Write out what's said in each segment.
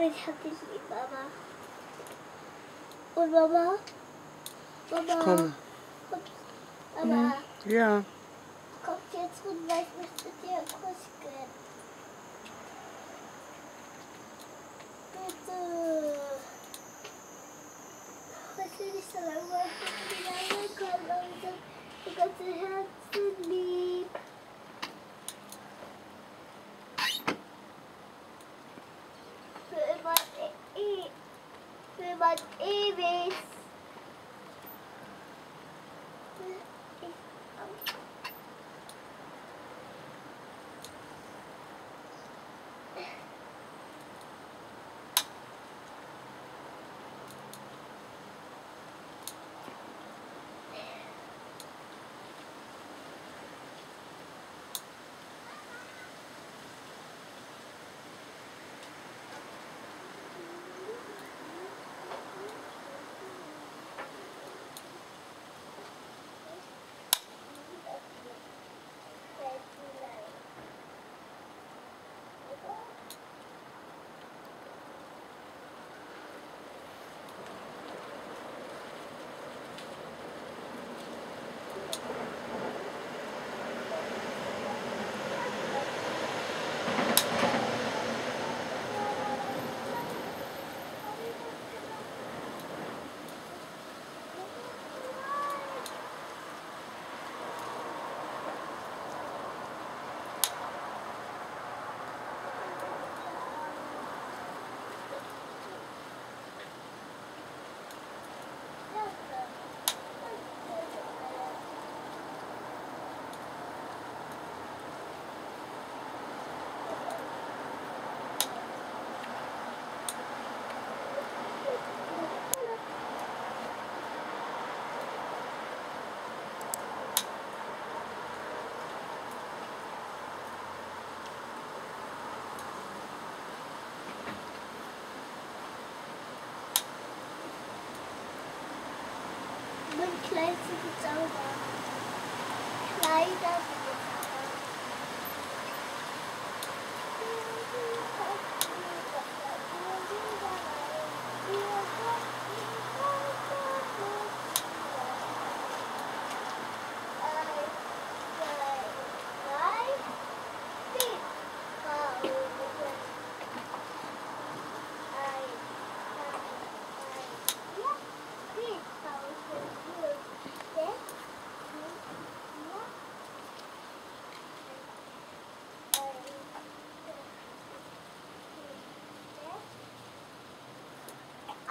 Und ich hab dich lieb, Mama. Und Mama? Mama? Komm. Mm-hmm. Kommt, Mama, Ja. kommt jetzt rüber, weil ich möchte dir einen Kuss geben. Bitte. Ich will nicht so lange warten, wie lange kommt, aber ich hab die ganze Herzen lieb. Für immer und ewig. Ich, Mein kleinster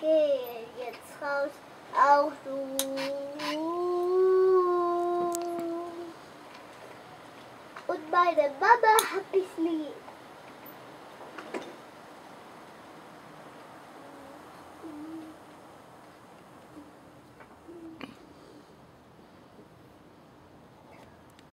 Geh jetzt raus, auch du. Und meine Mama hat